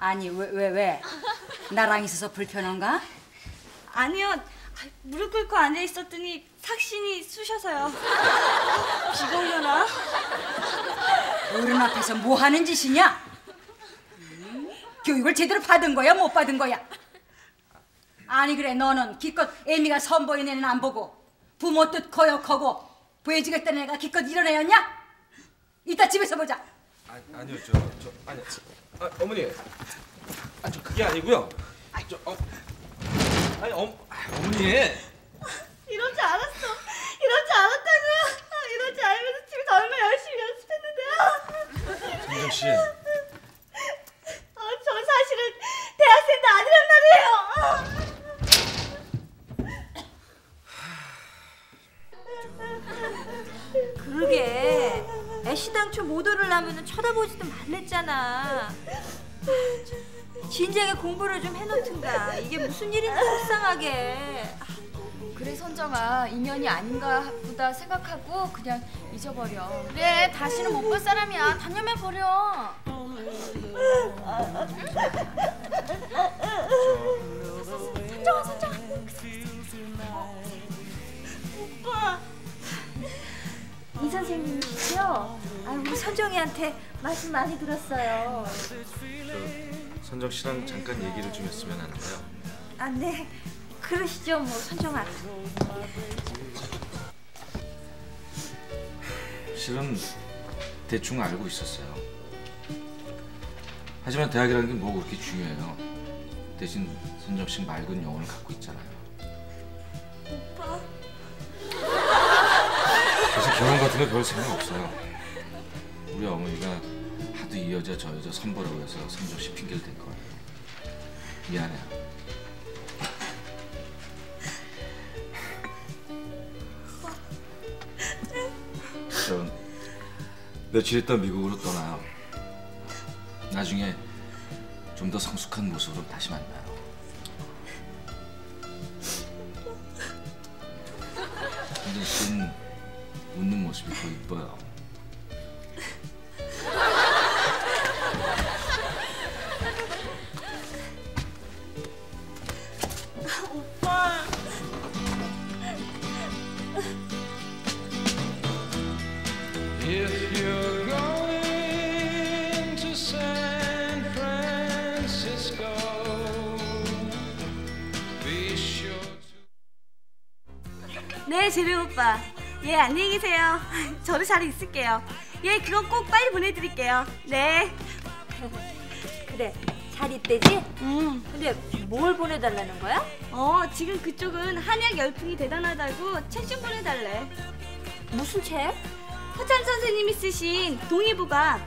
아니 왜 왜 왜? 나랑 있어서 불편한가? 아니요. 아, 무릎 꿇고 앉아 있었더니 삭신이 쑤셔서요. 비걸려나? 어른 앞에서 뭐 하는 짓이냐? 음? 교육을 제대로 받은 거야 못 받은 거야? 아니 그래 너는 기껏 애미가 선보인 애는 안 보고 부모 뜻 거역하고 보여주겠다는 애가 기껏 이런 애였냐? 이따 집에서 보자. 아, 아니요 저, 저 아니 아, 어머니 아, 저 그게 아니고요 저 어, 아니 어, 아, 어머니 이럴 줄 알았어. 이럴 줄 알았다고. 아, 이럴 줄 알면서 집에서 얼마나 열심히 연습했는데요. 선정 씨 아, 전 사실은 대학생도 아니란 말이에요. 그러게 애시당초 모도를 하면은 쳐다보지도 말랬잖아. 진작에 공부를 좀 해놓든가. 이게 무슨 일인지 속상하게. 그래 선정아. 인연이 아닌가 보다 생각하고 그냥 잊어버려. 그래 다시는 못 볼 사람이야. 단념해 버려. 선정아 선정아. 이 선생님이시죠? 아 선정이한테 말씀 많이 들었어요 저 선정 씨랑 잠깐 얘기를 좀 했으면 안 돼요? 아 네 그러시죠 뭐 선정아 실은 대충 알고 있었어요. 하지만 대학이라는 게 뭐 그렇게 중요해요. 대신 선정 씨 맑은 영혼을 갖고 있잖아요. 그래서 결혼 같은 거 별 생각 없어요. 우리 어머니가 하도 이 여자 저 여자 선보라고 해서 선정 씨 핑계를 댄 거예요. 미안해요. 전 며칠 있다 미국으로 떠나요. 나중에 좀 더 성숙한 모습으로 다시 만나요. 현진 씨는 웃는 모습이 더 이뻐요. 네, 재룡 오빠. 예, 안녕히 계세요. 저도 잘 있을게요. 예, 그건 꼭 빨리 보내드릴게요. 네. 그래 잘 있대지? 음. 근데 뭘 보내달라는 거야? 어, 지금 그쪽은 한약 열풍이 대단하다고 책 좀 보내달래. 무슨 책? 허찬 선생님이 쓰신 동의보감.